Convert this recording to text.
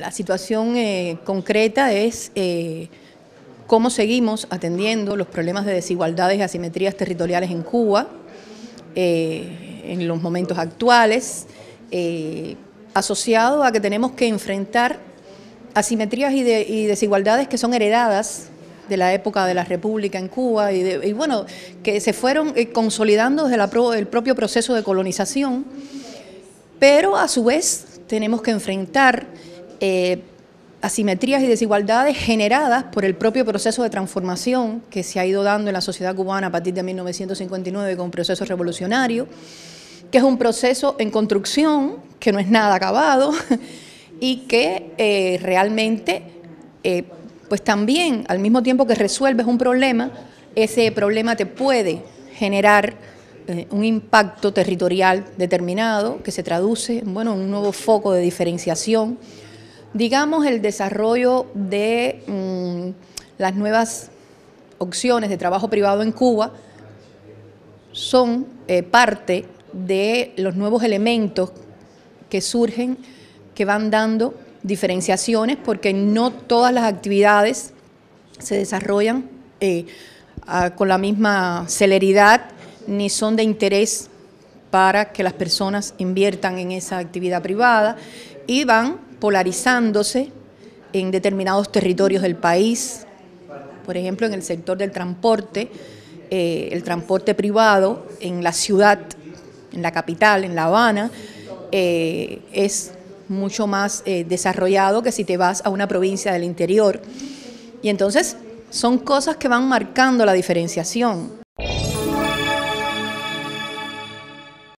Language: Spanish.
La situación eh, concreta es eh, cómo seguimos atendiendo los problemas de desigualdades y asimetrías territoriales en Cuba eh, en los momentos actuales, asociado a que tenemos que enfrentar asimetrías y, desigualdades que son heredadas de la época de la República en Cuba y, bueno, que se fueron consolidando desde el propio proceso de colonización, pero a su vez tenemos que enfrentar eh, asimetrías y desigualdades generadas por el propio proceso de transformación que se ha ido dando en la sociedad cubana a partir de 1959 con un proceso revolucionario, que es un proceso en construcción, que no es nada acabado y que eh, realmente, eh, pues también al mismo tiempo que resuelves un problema, ese problema te puede generar un impacto territorial determinado que se traduce en bueno, un nuevo foco de diferenciación digamos, el desarrollo de mm, las nuevas opciones de trabajo privado en Cuba son eh, parte de los nuevos elementos que surgen, que van dando diferenciaciones, porque no todas las actividades se desarrollan eh, con la misma celeridad ni son de interés para que las personas inviertan en esa actividad privada y van polarizándose en determinados territorios del país, por ejemplo en el sector del transporte, eh, el transporte privado en la ciudad, en la capital, en La Habana, eh, es mucho más eh, desarrollado que si te vas a una provincia del interior. Y entonces son cosas que van marcando la diferenciación.